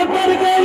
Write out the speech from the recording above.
Everybody go!